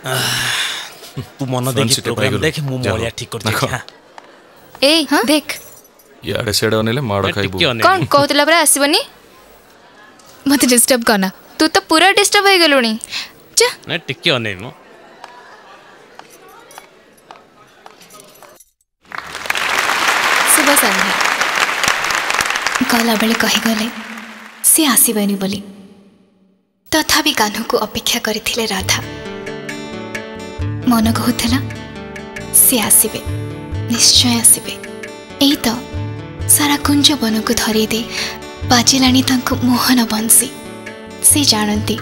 तू मन देखि प्रोग्राम देख मु मोलिया ठीक कर देखा हाँ। ए हाँ? देख याडे सेडे अनेले माड़ खाइबो कोन कहतला परा आसीबनी मते डिस्टर्ब करना तू तो पूरा डिस्टर्ब हो गलुनी च ना टिके अने मो सुबह संध्या गला बेले कही गले से आसीबनी बोली तथापि कान्हू को अपेक्षा करथिले राधा ମନ କହୁଥିଲା ସେ ଆସିବେ ନିଶ୍ଚୟ ଆସିବେ ଏଇ ତ ସାରା କୁଞ୍ଜ ବନକୁ ଧରେଇ ଦେଇ ବାଜିଲାଣି ତାଙ୍କୁ ମୋହନ ବଂଶୀ ସେ ଜାଣନ୍ତି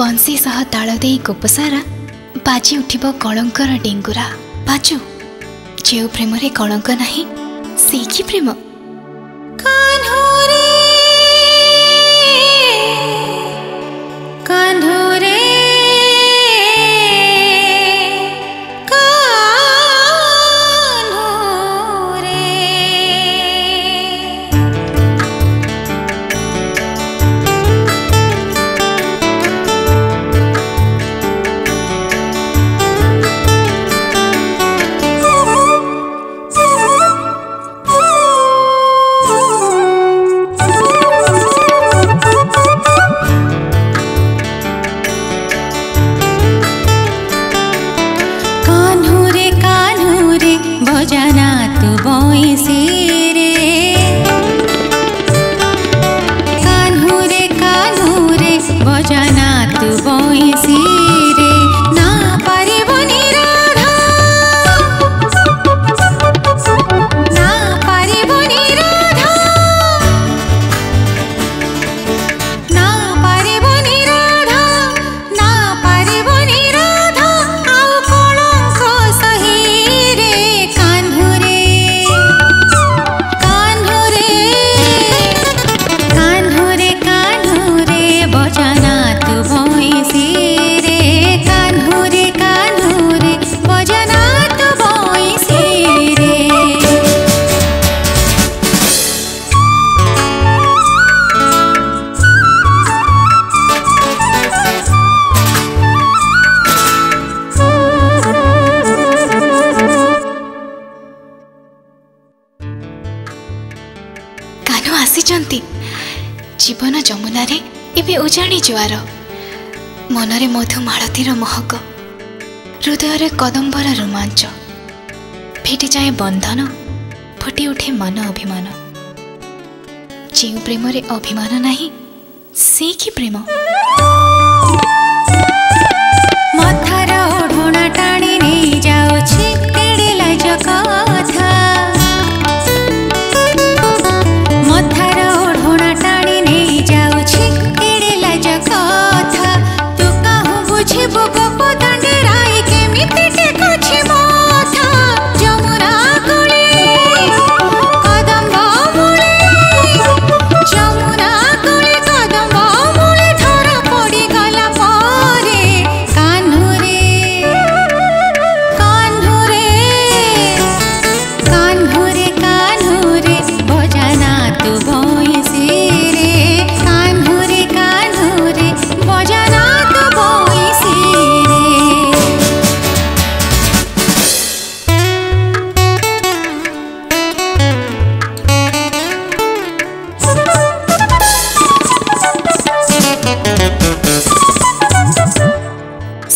ବଂଶୀ ସହ ତାଳ ଦେଇ ଗୋପସାରା ବାଜି ଉଠିବ କଳଙ୍କର ଡେଙ୍ଗୁରା ବାଜୁ ଯେଉଁ ପ୍ରେମରେ କଳଙ୍କ ନାହିଁ ସେଇକି ପ୍ରେମ बजाना तो बोई सी ଆସିଛନ୍ତି ଜୀବନ ଯମୁନାରେ ଏବେ ଉଜାଣି ଜୁଆର ମନରେ ମଧୁ ମାଳତୀର ମହକ ହୃଦୟରେ କଦମ୍ବର ରୋମାଞ୍ଚ ଫିଟିଯାଏ ବନ୍ଧନ ଫୁଟି ଉଠେ ମନ ଅଭିମାନ ଯେଉଁ ପ୍ରେମରେ ଅଭିମାନ ନାହିଁ ସେ କି ପ୍ରେମ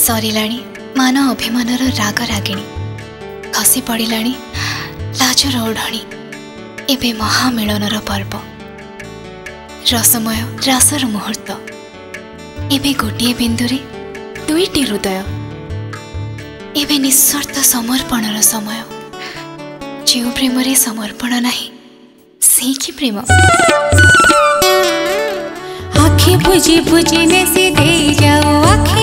ସରିଲାଣି ମାନ ଅଭିମାନର ରାଗ ରାଗିଣୀ ଖସି ପଡ଼ିଲାଣି ଲାଜର ଓଢ଼ଣୀ ଏବେ ମହାମିଳନର ପର୍ବ ରସମୟ ରାସର ମୁହୂର୍ତ୍ତ ଏବେ ଗୋଟିଏ ବିନ୍ଦୁରେ ଦୁଇଟି ହୃଦୟ ଏବେ ନିଃସ୍ୱାର୍ଥ ସମର୍ପଣର ସମୟ ଯେଉଁ ପ୍ରେମରେ ସମର୍ପଣ ନାହିଁ ସେହି କି ପ୍ରେମ आंखें बुझे बुझे नैसे दे जाओ आंखें